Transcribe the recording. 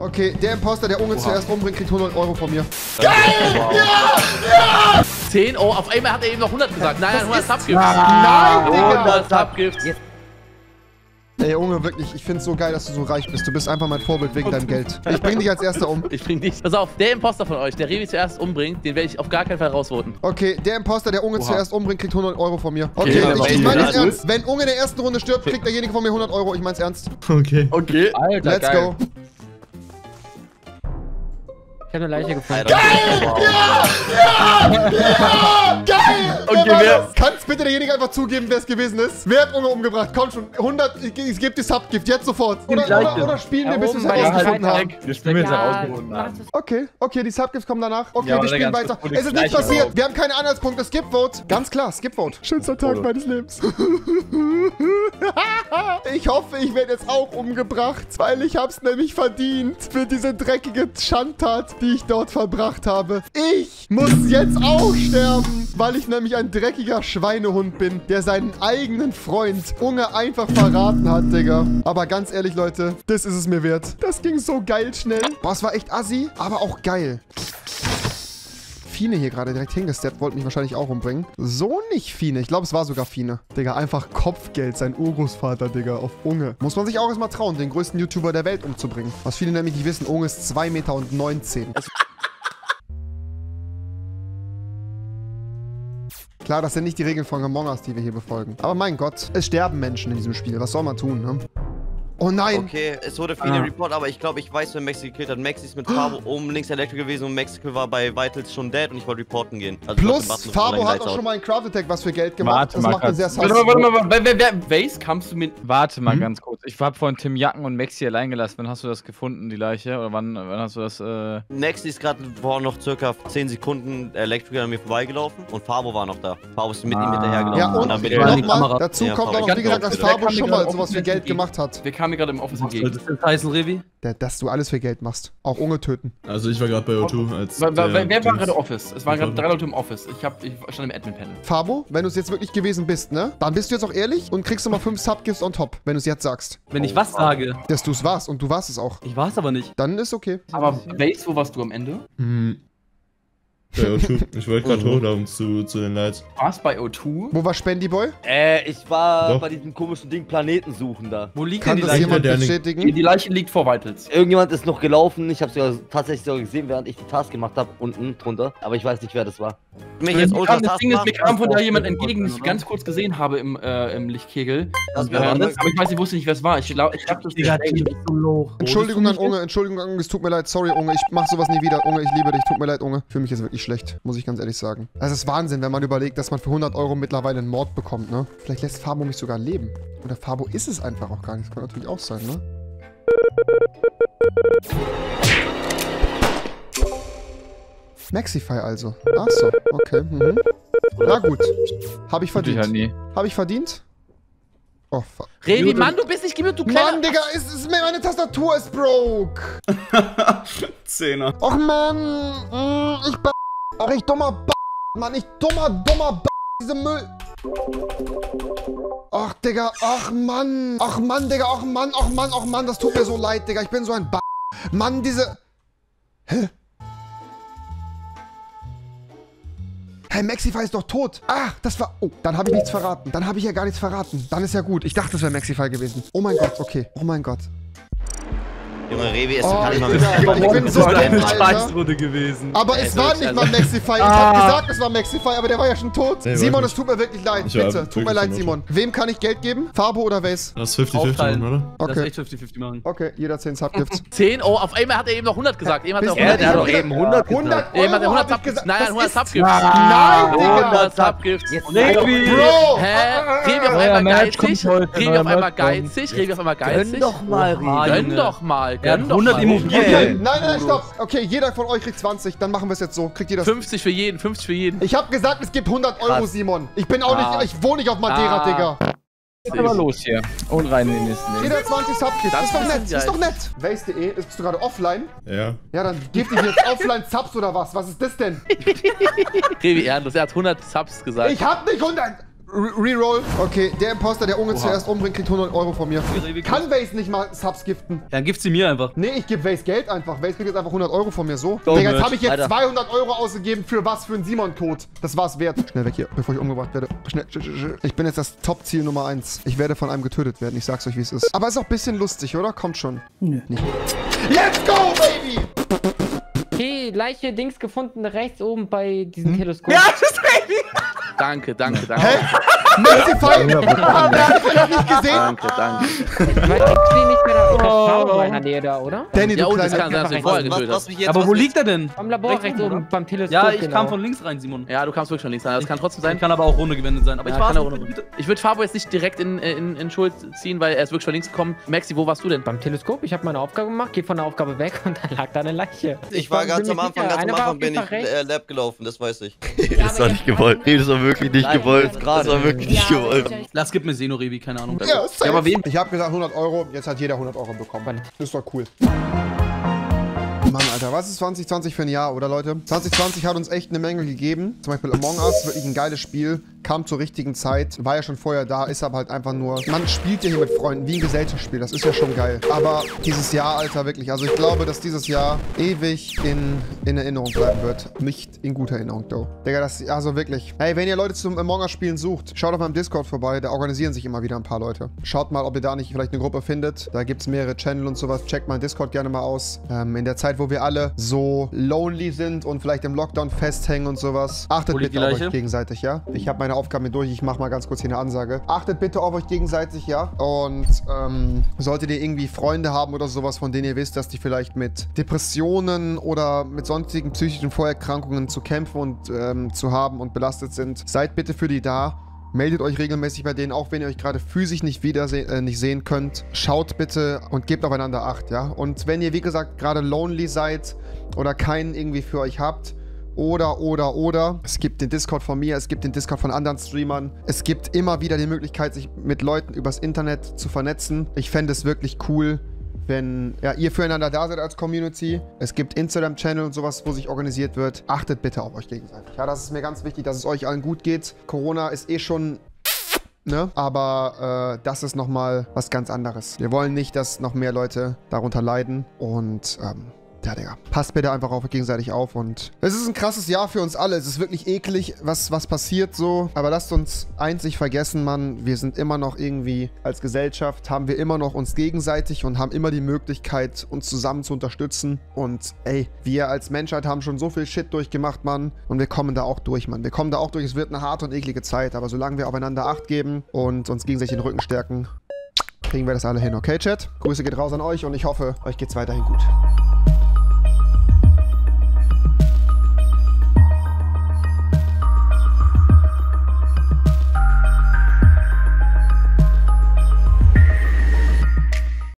Okay, der Imposter, der Unge zuerst umbringt, kriegt 100 Euro von mir. 10, oh, auf einmal hat er eben noch 100 gesagt. Nein, nein, 100 Subgift. Nein, Digga! 100 Subgift. Ey, Junge, wirklich, ich find's so geil, dass du so reich bist. Du bist einfach mein Vorbild wegen deinem Geld. Ich bring dich als Erster um. Ich bring dich. Pass auf, der Imposter von euch, der Revi zuerst umbringt, den werde ich auf gar keinen Fall rausvoten. Okay, der Imposter, der Unge Oha. zuerst umbringt, kriegt 100 Euro von mir. Okay, Okay, ich, ich meine ja, gut. ernst. Wenn Unge in der ersten Runde stirbt, kriegt derjenige von mir 100 Euro. Ich mein's ernst. Okay. Okay. Alter, Let's geil. go. Ich hab eine Leiche gefunden. Geil! Okay, wer war wer- das? Kannst bitte derjenige einfach zugeben, wer es gewesen ist? Wer hat Unge umgebracht? Komm schon, 100, ich, ich gebe die Subgift, jetzt sofort. Oder, oder, oder spielen wir, Ja, bis wir es herausgefunden haben. Schalter. Wir spielen jetzt Ja, herausgefunden haben. Okay, okay, die Subgifts kommen danach. Okay, Ja, wir spielen weiter. Es ist nichts passiert. Wir haben keinen Anhaltspunkt. Skip Vote. Ganz klar, Skip Vote. Schönster Tag meines Lebens. ich hoffe, ich werde jetzt auch umgebracht, weil ich hab's nämlich verdient für diese dreckige Schandtat, die ich dort verbracht habe. Ich muss jetzt auch sterben, weil ich nämlich ein dreckiger Schweinehund bin, der seinen eigenen Freund Unge einfach verraten hat, Digga. Aber ganz ehrlich, Leute, das ist es mir wert. Das ging so geil schnell. Boah, es war echt assi, aber auch geil. Fine hier gerade direkt hingesteppt, wollte mich wahrscheinlich auch umbringen. So nicht Fine. Ich glaube, es war sogar Fine. Digga, einfach Kopfgeld, sein Urgroßvater, Digga, auf Unge. Muss man sich auch erstmal trauen, den größten YouTuber der Welt umzubringen. Was viele nämlich nicht wissen, Unge ist 2,19 Meter. und 19. Klar, das sind nicht die Regeln von Among Us, die wir hier befolgen. Aber mein Gott, es sterben Menschen in diesem Spiel. Was soll man tun, ne? Oh nein! Okay, es wurde viele Report, aber ich glaube, ich weiß, wer Maxi gekillt hat. Maxi ist mit Fabo oben links Elektro gewesen und Mexico war bei Vitals schon dead und ich wollte reporten gehen. Also Plus, Fabo hat auch out. schon mal in Craft Attack was für Geld gemacht. Warte das mal macht kurz. sehr Warte warte mal, wer, wer, wer, Vase, kamst du mit. Warte mal Hm? ganz kurz. Ich habe vorhin Tim Jacken und Maxi allein gelassen. Wann hast du das gefunden, die Leiche? Oder wann, wann hast du das, äh... Maxi ist gerade vor noch circa 10 Sekunden Electrical an mir vorbeigelaufen und Fabo war noch da. Fabo ist mit ihm Ah. hinterhergelaufen. Ja, und dann Ja, ich die nochmal, Kamera. dazu Ja, kommt auch noch, wie gesagt, dass Fabo schon mal sowas für Geld gemacht hat. Wir kamen mir gerade im Office Was soll entgegen. das heißen, Revi? Der, dass du alles für Geld machst. Auch Unge töten. Also ich war gerade bei O2 als Wer, wer, war gerade Office? Es waren gerade drei Leute im Office. Ich, hab, ich stand im Admin-Panel. Fabo, wenn du es jetzt wirklich gewesen bist, ne? Dann bist du jetzt auch ehrlich und kriegst nochmal 5 Subgifts on top, wenn du es jetzt sagst. Wenn ich was sage. Dass du es warst und du warst es auch. Ich war es aber nicht. Dann ist okay. Aber Vase, wo warst du am Ende? Hm. Bei O2. Ich wollte gerade hochlaufen zu, zu den Lights. Warst bei O2? Wo war Spendyboy? Äh, ich war Doch. bei diesem komischen Ding Planeten suchen da. Wo liegt Kann denn die das Leiche? jemand bestätigen? die Leiche liegt vor Vitals. Irgendjemand ist noch gelaufen, ich habe sogar tatsächlich sogar gesehen, während ich die Task gemacht habe, unten drunter. Aber ich weiß nicht, wer das war. Mich jetzt Mir ultra kam, das Ding ist, mir kam von da jemand entgegen, den ich ganz kurz gesehen habe im, äh, im Lichtkegel. Das Äh, aber ich weiß, ich wusste nicht, wer es war. Ich glaube, ich glaub, das Digga, ist so low. Entschuldigung an Unge, Entschuldigung an Unge, es tut mir leid, sorry Unge, ich mach sowas nie wieder. Unge, ich liebe dich, tut mir leid, Unge. Fühle mich jetzt wirklich schlecht, muss ich ganz ehrlich sagen. Also es ist Wahnsinn, wenn man überlegt, dass man für 100 Euro mittlerweile einen Mord bekommt, ne? Vielleicht lässt Fabo mich sogar leben. Oder Fabo ist es einfach auch gar nicht. Das kann natürlich auch sein, ne? Maxify also. Ach so, okay. Mhm. Na gut. Habe ich halt verdient. nie. Habe ich verdient? Oh, fuck. Revi, Mann, du bist nicht gemüht, du kleiner... Mann, Digga, es ist, meine Tastatur ist broke. Zehner. Och Mann, mm, ich b Ach, ich dummer b Mann, ich dummer, dummer b diese Müll. Ach, Digga, ach Mann. Ach Mann, Digga, ach Mann, ach Mann, ach Mann, das tut mir so leid, Digga. Ich bin so ein b Mann, diese... Hä? Hey, Maxify ist doch tot. Ah, das war... Oh, dann habe ich nichts verraten. Dann habe ich ja gar nichts verraten. Dann ist ja gut. Ich dachte, es wäre Maxify gewesen. Oh mein Gott, okay. Oh mein Gott. Junge, Revi, es Oh, kann nicht mal mit. ich bin so Alter. Scheißrunde gewesen. Aber es war nicht mal Maxify. Ich hab gesagt, es war Maxify, aber der war ja schon tot. Simon, es tut mir wirklich leid. Ich Bitte, tut mir leid, Simon. Wem kann ich Geld geben? Fabo oder Vase? Das ist 50-50, Aufteilen. oder? Das Okay. ist echt 50-50 machen. Okay, jeder 10 Subgifts. 10, oh, auf einmal hat er eben noch 100 gesagt. Eben hat er auch Bist- 100 der hat doch gesagt. eben 100 100 gesagt. Eben hat er Euro 100 hab ich Subgifts. gesagt. Nein, nein, Das 100 ist- Subgifts. Nein, Digga. 100 Subgifts. Jetzt Bro. Hä? Revi auf einmal geizig? Revi auf einmal geizig? Revi auf einmal geizig? Gönn doch mal, Ried. Gönn doch mal, Er gönn doch 100 mal. Immobilien. Okay, nein, nein, stopp. Okay, jeder von euch kriegt 20. Dann machen wir es jetzt so. Kriegt jeder 50 für jeden, 50 für jeden. Ich hab gesagt, es gibt 100 Euro, Krass. Simon. Ich bin auch Ah. nicht, ich wohne nicht auf Madeira, Ah. Digga. Geht aber los hier. Und rein in den nächsten Leben. Jeder 20 Subgifts. Das Ist doch nett, ist doch nett. Waze.de, bist du gerade offline? Ja. Ja, dann gib dich jetzt offline Subs oder was? Was ist das denn? Revi ehrenlos, er hat 100 Subs gesagt. Ich hab nicht 100. Re Reroll. Okay, der Imposter, der Unge Oha. zuerst umbringt, kriegt 100 Euro von mir. Kann Vase nicht mal Subs giften? Dann gibt's sie mir einfach. Nee, ich gebe Vase Geld einfach. Vase kriegt jetzt einfach 100 Euro von mir, so. Digga, jetzt habe ich jetzt Alter. 200 Euro ausgegeben für was? Für einen Simon-Code. Das war's wert. Schnell weg hier, bevor ich umgebracht werde. Schnell, schnell, schnell, schnell. Ich bin jetzt das Top-Ziel Nummer 1. Ich werde von einem getötet werden. Ich sag's euch, wie es ist. Aber ist auch ein bisschen lustig, oder? Kommt schon. Nö. Nicht. Let's go, baby! Okay, Leiche Dings gefunden rechts oben bei diesem Teleskop. Danke, danke, danke. Hä? Maxify! Ah, wer hat das nicht gesehen? Danke, danke. Ich stehe nicht mehr da. Ich in der Nähe da, oder? Danny, Ja, du es kann kleiner... sein, dass du ihn vorher getötet hast. Aber wo liegt er denn? Beim Labor Rechts rechts, oben, beim Teleskop. Ja, ich genau. kam von links rein, Simon. Ja, du kamst wirklich schon links rein. Das kann trotzdem sein. Kann aber auch Runde gewendet sein. Aber Ja, ich war kann. Ich würde Fabo jetzt nicht direkt in, in, in Schuld ziehen, weil er ist wirklich von links gekommen. Maxi, wo warst du denn? Beim Teleskop, ich habe meine Aufgabe gemacht, geh von der Aufgabe weg und dann lag da eine Leiche. Ich war ganz am Anfang, ganz am Anfang bin ich äh, Lab gelaufen, das weiß ich. Das war nicht gewollt. Nee, das war wirklich nicht gewollt. Das war wirklich nicht gewollt. Lass, gib mir Seno, Revi, keine Ahnung. Ja. Ja, aber wem? Ich habe gesagt 100 Euro, jetzt hat jeder 100 Euro bekommen. Ist doch cool. Mann, Alter, was ist 2020 für ein Jahr, oder Leute? 2020 hat uns echt eine Menge gegeben. Zum Beispiel Among Us, wirklich ein geiles Spiel. Kam zur richtigen Zeit, war ja schon vorher da, ist aber halt einfach nur... Man spielt ja hier mit Freunden, wie ein Gesellschaftsspiel, das ist ja schon geil. Aber dieses Jahr, Alter, wirklich, also ich glaube, dass dieses Jahr ewig in, in Erinnerung bleiben wird. Nicht in guter Erinnerung, though. Digga, das, also wirklich. Hey, wenn ihr Leute zum Among Us spielen sucht, schaut auf meinem Discord vorbei, da organisieren sich immer wieder ein paar Leute. Schaut mal, ob ihr da nicht vielleicht eine Gruppe findet. Da gibt es mehrere Channel und sowas. Checkt meinen Discord gerne mal aus. Ähm, in der Zeit, wo wir alle so lonely sind und vielleicht im Lockdown festhängen und sowas, achtet liegt bitte auf euch gegenseitig, ja? Ich habe meine Aufgaben hier durch. Ich mache mal ganz kurz hier eine Ansage. Achtet bitte auf euch gegenseitig, ja? Und ähm, solltet ihr irgendwie Freunde haben oder sowas, von denen ihr wisst, dass die vielleicht mit Depressionen oder mit sonstigen psychischen Vorerkrankungen zu kämpfen und ähm, zu haben und belastet sind, seid bitte für die da. Meldet euch regelmäßig bei denen, auch wenn ihr euch gerade physisch nicht wiedersehen, äh, nicht sehen könnt. Schaut bitte und gebt aufeinander Acht, ja? Und wenn ihr, wie gesagt, gerade lonely seid oder keinen irgendwie für euch habt, oder, oder, oder. Es gibt den Discord von mir, es gibt den Discord von anderen Streamern. Es gibt immer wieder die Möglichkeit, sich mit Leuten übers Internet zu vernetzen. Ich fände es wirklich cool, wenn ja, ihr füreinander da seid als Community. Es gibt Instagram-Channel und sowas, wo sich organisiert wird. Achtet bitte auf euch gegenseitig. Ja, das ist mir ganz wichtig, dass es euch allen gut geht. Corona ist eh schon Ne? Aber äh, das ist nochmal was ganz anderes. Wir wollen nicht, dass noch mehr Leute darunter leiden. Und ähm, ja, Digga. Passt bitte einfach auf gegenseitig auf. Und es ist ein krasses Jahr für uns alle. Es ist wirklich eklig, was, was passiert so. Aber lasst uns nicht vergessen, Mann. Wir sind immer noch irgendwie als Gesellschaft, haben wir immer noch uns gegenseitig und haben immer die Möglichkeit, uns zusammen zu unterstützen. Und ey, wir als Menschheit haben schon so viel Shit durchgemacht, Mann. Und wir kommen da auch durch, Mann. Wir kommen da auch durch. Es wird eine harte und eklige Zeit. Aber solange wir aufeinander Acht geben und uns gegenseitig den Rücken stärken, kriegen wir das alle hin. Okay, Chat? Grüße geht raus an euch und ich hoffe, euch geht's weiterhin gut.